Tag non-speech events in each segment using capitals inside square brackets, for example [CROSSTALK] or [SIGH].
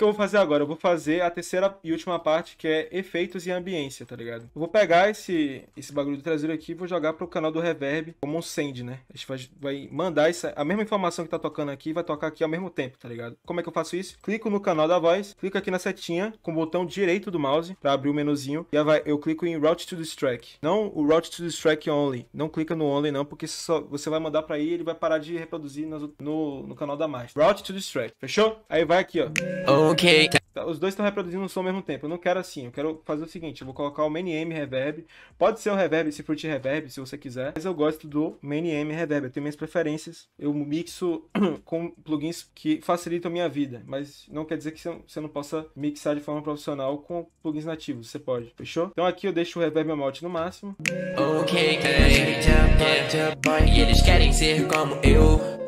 que eu vou fazer agora? Eu vou fazer a terceira e última parte, que é efeitos e ambiência, tá ligado? Eu vou pegar esse, esse bagulho do traseiro aqui e vou jogar pro canal do Reverb como um send, né? A gente vai, vai mandar essa, a mesma informação que tá tocando aqui, vai tocar aqui ao mesmo tempo, tá ligado? Como é que eu faço isso? Clico no canal da voz, clico aqui na setinha com o botão direito do mouse para abrir o menuzinho e vai, eu clico em Route to this track. Não o Route to this track only. Não clica no only não, porque só, você vai mandar para aí ele vai parar de reproduzir no, no, no canal da master. Route to this track. Fechou? Aí vai aqui, ó. Ok. Tá, os dois estão reproduzindo o som ao mesmo tempo. Eu não quero assim. Eu quero fazer o seguinte: eu vou colocar o main M reverb. Pode ser o reverb, esse fruit reverb, se você quiser. Mas eu gosto do main M reverb. Eu tenho minhas preferências. Eu mixo [CLEARS THROAT] com plugins que facilitam a minha vida. Mas não quer dizer que você não possa mixar de forma profissional com plugins nativos. Você pode. Fechou? Então aqui eu deixo o reverb amount no máximo. Ok, e eles querem ser como eu.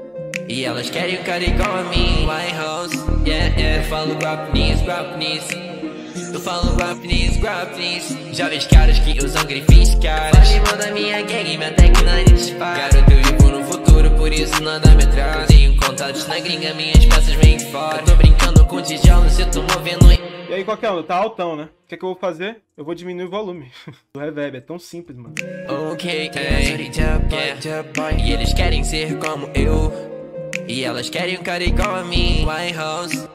E elas querem um cara igual a mim White House, yeah, yeah Eu falo guapanese, guapanese Eu falo guapanese, guapanese Jovens caras que usam grifes caras Fale da minha gang, minha tecnologia dispara Garoto, eu vivo no futuro, por isso nada me atrasa Tenho contatos na gringa, minhas peças vêm de fora Eu tô brincando com tijolos, eu tô movendo e aí, qual que é? Tá altão, né? O que, é que eu vou fazer? Eu vou diminuir o volume [LAUGHS] do reverb. É tão simples, mano. Ok, E eles querem ser como eu. E elas querem um cara igual a mim White House